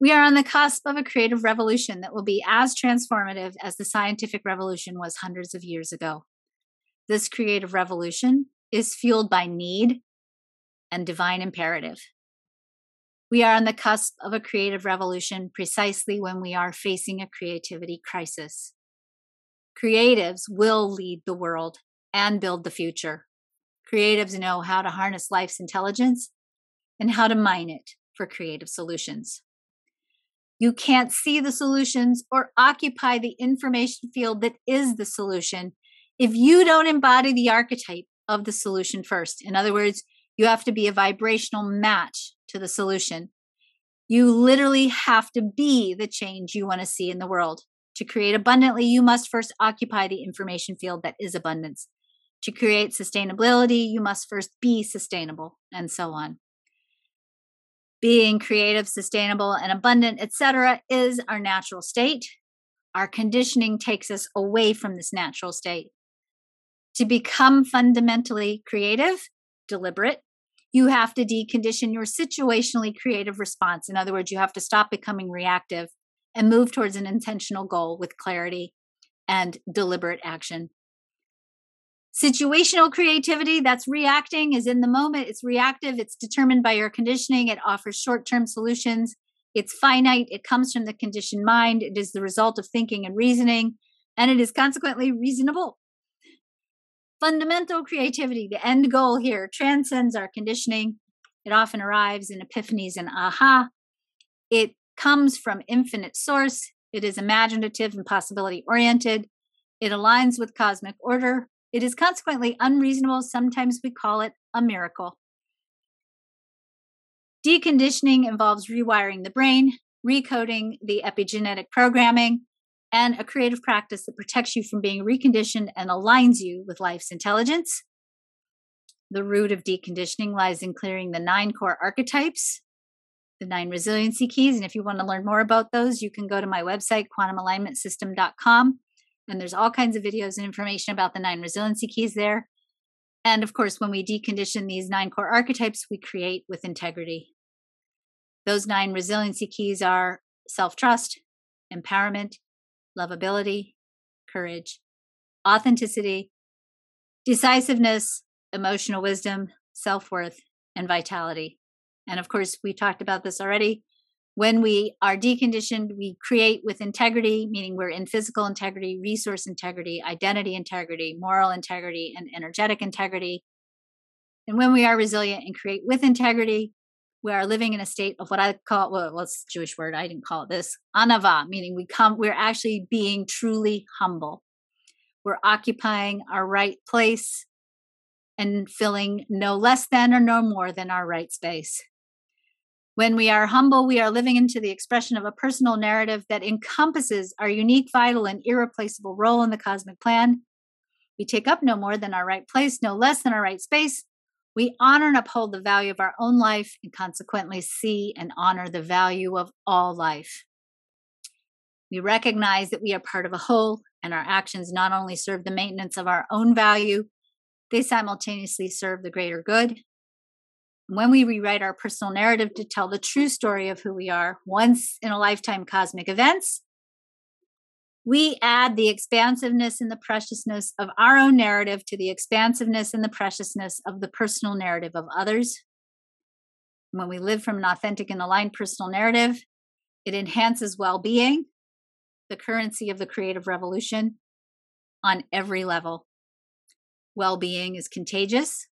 We are on the cusp of a creative revolution that will be as transformative as the scientific revolution was hundreds of years ago. This creative revolution is fueled by need and divine imperative. We are on the cusp of a creative revolution precisely when we are facing a creativity crisis. Creatives will lead the world and build the future. Creatives know how to harness life's intelligence and how to mine it for creative solutions. You can't see the solutions or occupy the information field that is the solution if you don't embody the archetype of the solution first. In other words, you have to be a vibrational match to the solution. You literally have to be the change you want to see in the world. To create abundantly, you must first occupy the information field that is abundance. To create sustainability, you must first be sustainable, and so on being creative, sustainable, and abundant, etc., is our natural state. Our conditioning takes us away from this natural state. To become fundamentally creative, deliberate, you have to decondition your situationally creative response. In other words, you have to stop becoming reactive and move towards an intentional goal with clarity and deliberate action. Situational creativity, that's reacting, is in the moment. It's reactive. It's determined by your conditioning. It offers short term solutions. It's finite. It comes from the conditioned mind. It is the result of thinking and reasoning, and it is consequently reasonable. Fundamental creativity, the end goal here, transcends our conditioning. It often arrives in epiphanies and aha. It comes from infinite source. It is imaginative and possibility oriented. It aligns with cosmic order. It is consequently unreasonable. Sometimes we call it a miracle. Deconditioning involves rewiring the brain, recoding the epigenetic programming, and a creative practice that protects you from being reconditioned and aligns you with life's intelligence. The root of deconditioning lies in clearing the nine core archetypes, the nine resiliency keys. And if you want to learn more about those, you can go to my website, quantumalignmentsystem.com. And there's all kinds of videos and information about the nine resiliency keys there. And of course, when we decondition these nine core archetypes, we create with integrity. Those nine resiliency keys are self trust, empowerment, lovability, courage, authenticity, decisiveness, emotional wisdom, self worth, and vitality. And of course, we talked about this already when we are deconditioned, we create with integrity, meaning we're in physical integrity, resource integrity, identity integrity, moral integrity, and energetic integrity. And when we are resilient and create with integrity, we are living in a state of what I call, well, what's Jewish word? I didn't call it this, anava, meaning we come, we're actually being truly humble. We're occupying our right place and filling no less than or no more than our right space. When we are humble, we are living into the expression of a personal narrative that encompasses our unique, vital, and irreplaceable role in the cosmic plan. We take up no more than our right place, no less than our right space. We honor and uphold the value of our own life and consequently see and honor the value of all life. We recognize that we are part of a whole and our actions not only serve the maintenance of our own value, they simultaneously serve the greater good when we rewrite our personal narrative to tell the true story of who we are, once in a lifetime cosmic events, we add the expansiveness and the preciousness of our own narrative to the expansiveness and the preciousness of the personal narrative of others. When we live from an authentic and aligned personal narrative, it enhances well being, the currency of the creative revolution, on every level. Well being is contagious,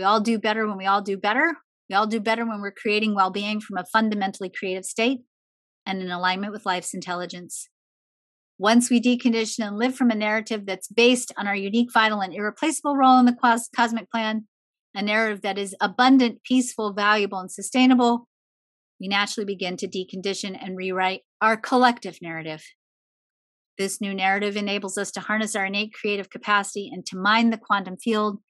we all do better when we all do better. We all do better when we're creating well being from a fundamentally creative state and in alignment with life's intelligence. Once we decondition and live from a narrative that's based on our unique, vital, and irreplaceable role in the cos- cosmic plan, a narrative that is abundant, peaceful, valuable, and sustainable, we naturally begin to decondition and rewrite our collective narrative. This new narrative enables us to harness our innate creative capacity and to mine the quantum field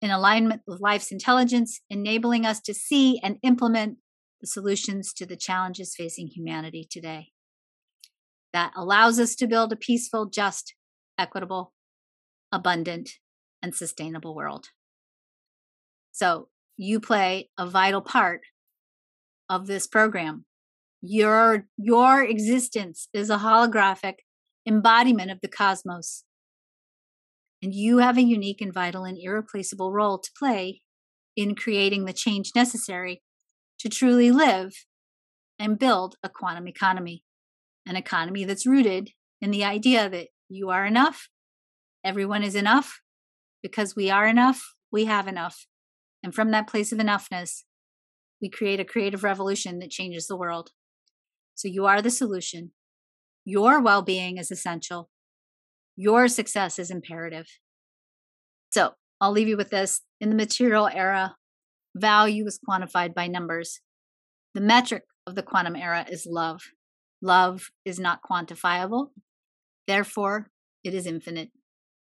in alignment with life's intelligence, enabling us to see and implement the solutions to the challenges facing humanity today. That allows us to build a peaceful, just, equitable, abundant, and sustainable world. So, you play a vital part of this program. Your your existence is a holographic embodiment of the cosmos. And you have a unique and vital and irreplaceable role to play in creating the change necessary to truly live and build a quantum economy, an economy that's rooted in the idea that you are enough, everyone is enough, because we are enough, we have enough. And from that place of enoughness, we create a creative revolution that changes the world. So you are the solution. Your well being is essential. Your success is imperative. So I'll leave you with this. In the material era, value is quantified by numbers. The metric of the quantum era is love. Love is not quantifiable. Therefore, it is infinite.